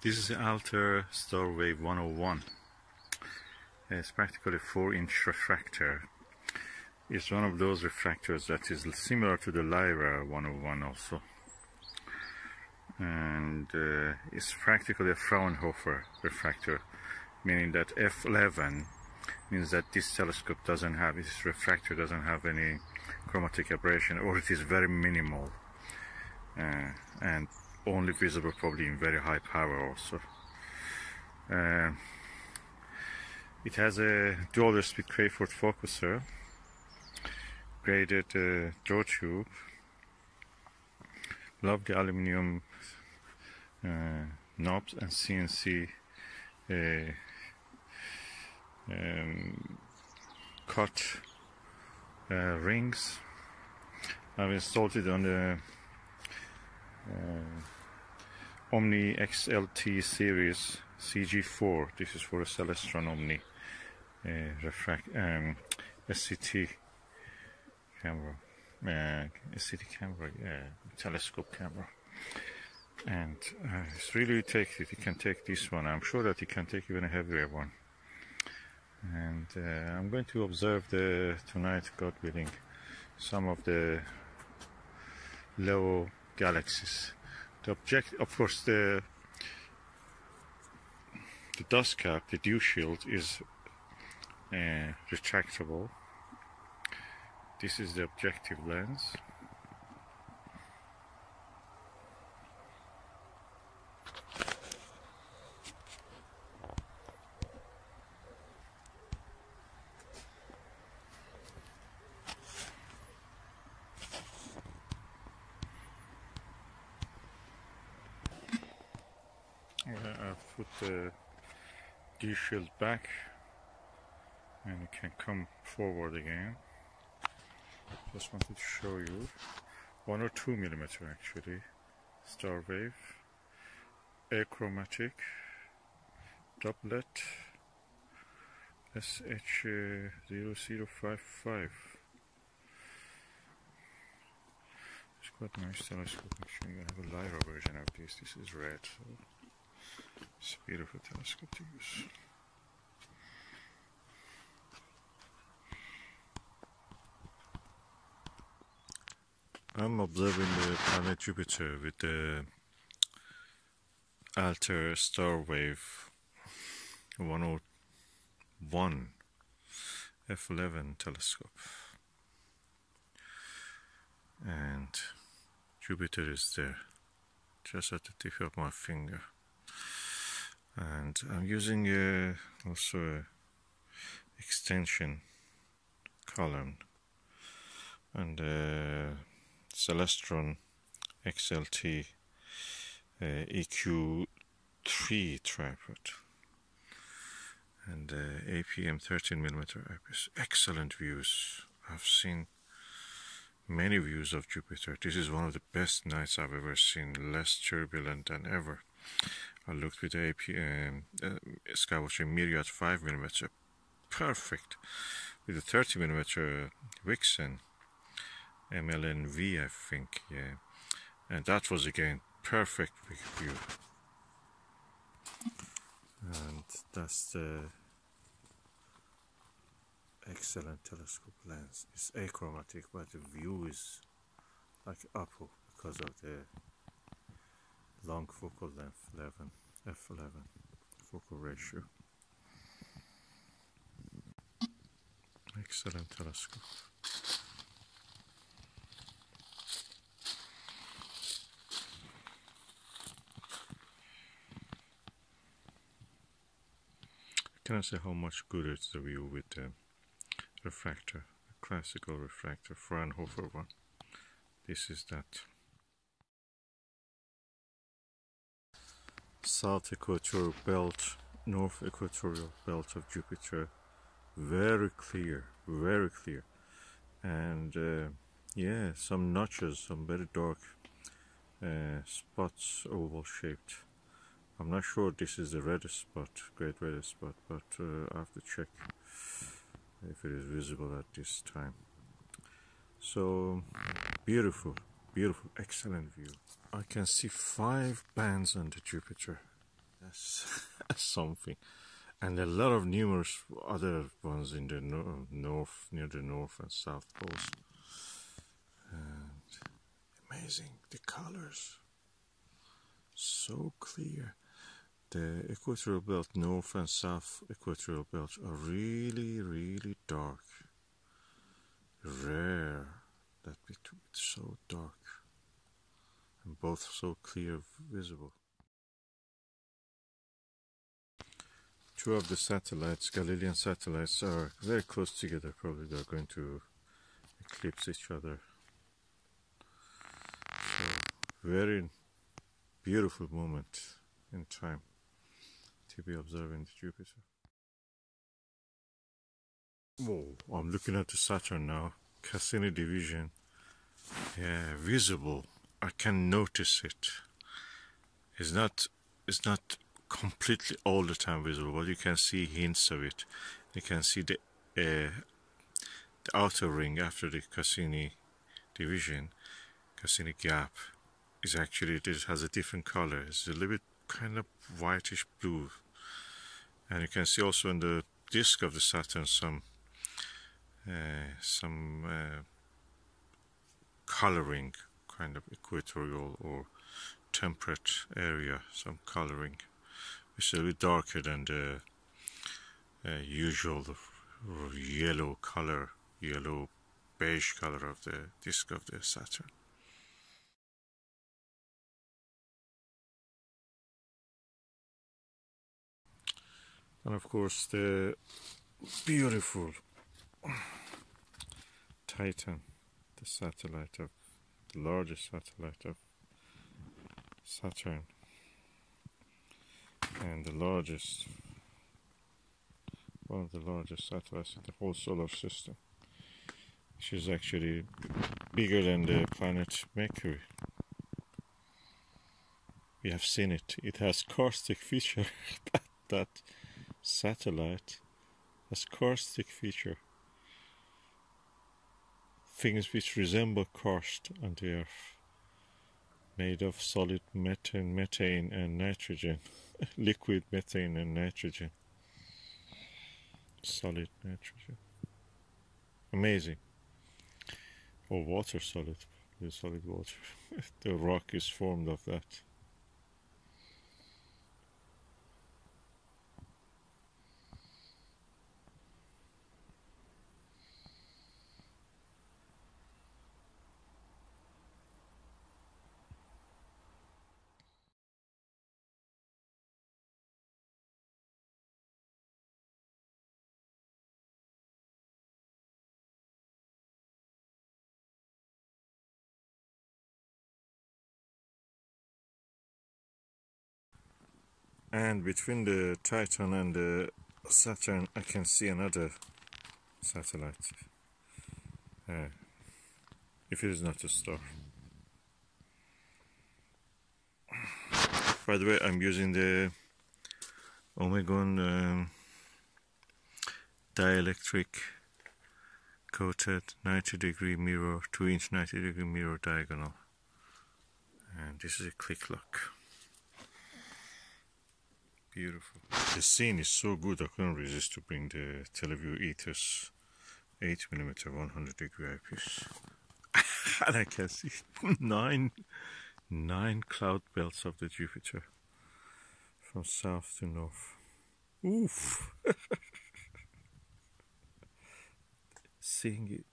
This is the Altair Starwave 101. It's practically a 4 inch refractor. It's one of those refractors that is similar to the Lyra 101 also. And uh, it's practically a Fraunhofer refractor, meaning that f11 means that this telescope doesn't have, this refractor doesn't have any chromatic aberration or it is very minimal. Uh, and only visible probably in very high power also. Uh, it has a dual speed Crayford focuser, graded uh, draw tube, lovely aluminium uh, knobs and CNC uh, um, cut uh, rings. I've installed it on the uh, Omni XLT series CG4. This is for a Celestron Omni uh, refract um, SCT camera, uh, SCT camera, telescope camera. And uh, it's really take it. You can take this one. I'm sure that you can take even a heavier one. And uh, I'm going to observe the tonight, God willing, some of the low galaxies. The object, of course, the the dust cap, the dew shield, is uh, retractable. This is the objective lens. I've put the dew shield back. And it can come forward again. Just wanted to show you. One or two millimeter actually. Star wave. Achromatic. Doublet. SH0055 it's quite nice telescope actually. I have a Lyra version of this. This is red so it's a beautiful telescope to use I'm observing the planet Jupiter with the Altair Starwave 101 F11 telescope. And Jupiter is there, just at the tip of my finger. And I'm using a, also a extension column and uh, Celestron XLT uh, EQ3 tripod and uh, APM 13mm eyepiece. Excellent views. I've seen many views of Jupiter. This is one of the best nights I've ever seen, less turbulent than ever. I looked with the APM uh, Skywatcher Myriad 5mm, perfect, with a 30mm Vixen MLNV, I think, yeah. And that was again perfect view. And that's the excellent telescope lens. It's achromatic, but the view is like APO because of the long focal length 11 f11 focal ratio. Excellent telescope. Can I say how much good is the view with the refractor, the classical refractor, Fraunhofer one. This is that. South equatorial belt, north equatorial belt of Jupiter. Very clear, very clear. And uh, yeah, some notches, some very dark uh, spots, oval shaped. I'm not sure this is the reddest spot, great reddest spot, but uh, I have to check if it is visible at this time. So beautiful, beautiful, excellent view. I can see five bands on the Jupiter. That's something. And a lot of numerous other ones in the no north, near the north and south poles. And amazing, the colors. So clear. The equatorial belt, north and south equatorial belt, are really, really dark. Rare that it's so dark and both so clear visible. Two of the satellites, Galilean satellites, are very close together. Probably they're going to eclipse each other. So, very beautiful moment in time to be observing Jupiter. Oh, I'm looking at the Saturn now. Cassini division. Yeah, visible. I can notice it. It's not. It's not completely all the time visible, but you can see hints of it. You can see the uh, the outer ring after the Cassini division, Cassini gap, is actually it has a different color. It's a little bit kind of whitish blue, and you can see also in the disk of the Saturn some uh, some uh, coloring, kind of equatorial or temperate area, some coloring. It's a little darker than the uh, usual yellow color, yellow beige color of the disk of the Saturn. And of course, the beautiful Titan, the satellite of largest satellite of Saturn and the largest one of the largest satellites in the whole solar system which is actually bigger than the planet Mercury. We have seen it. It has karstic feature that satellite has karstic feature things which resemble karst on the earth made of solid methane, methane and nitrogen, liquid methane and nitrogen, solid nitrogen. Amazing. Or water solid, the solid water. the rock is formed of that. And between the Titan and the Saturn I can see another satellite. Uh, if it is not a star. By the way I'm using the Omegon um, dielectric coated 90 degree mirror 2 inch 90 degree mirror diagonal. And this is a click lock Beautiful. The scene is so good I couldn't resist to bring the Televue Ethos 8mm 100 degree eyepiece. and I can see nine, nine cloud belts of the Jupiter from south to north. Oof! Seeing it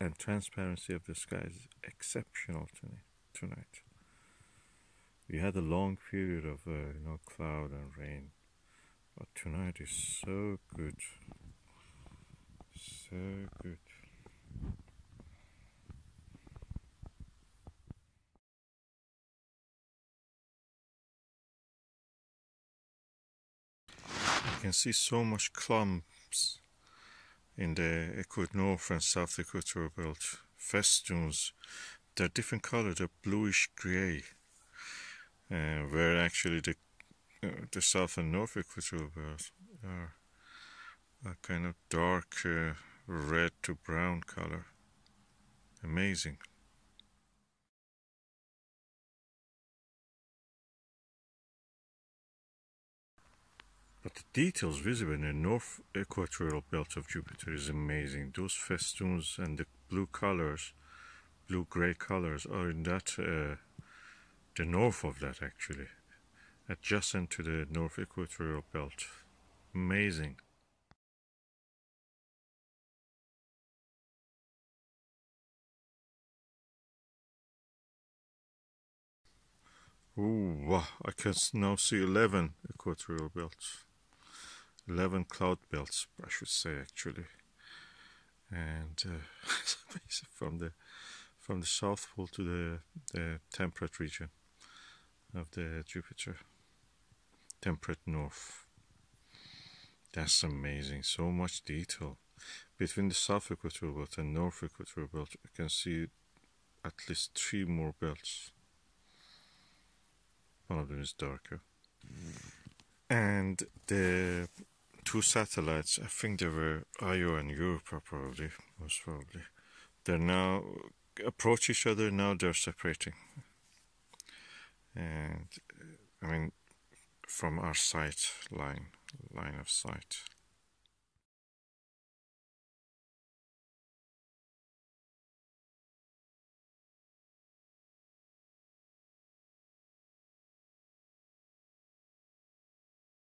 and transparency of the sky is exceptional tonight. We had a long period of uh, you know cloud and rain, but tonight is so good, so good. You can see so much clumps in the north and south equatorial belt. Festoons, they're different color, they're bluish gray uh, where actually the uh, the south and north equatorial belts are a kind of dark uh, red to brown color. Amazing. But the details visible in the north equatorial belt of Jupiter is amazing. Those festoons and the blue colors, blue gray colors, are in that uh, the north of that actually, adjacent to the north equatorial belt. Amazing. Ooh, wow, I can now see 11 equatorial belts. 11 cloud belts, I should say, actually. And uh, from the from the south pole to the, the temperate region of the Jupiter, temperate north. That's amazing. So much detail. Between the south equatorial belt and north equatorial belt, you can see at least three more belts. One of them is darker. And the two satellites, I think they were Io and Europa probably, most probably. They're now approach each other, now they're separating. And uh, I mean from our sight line, line of sight.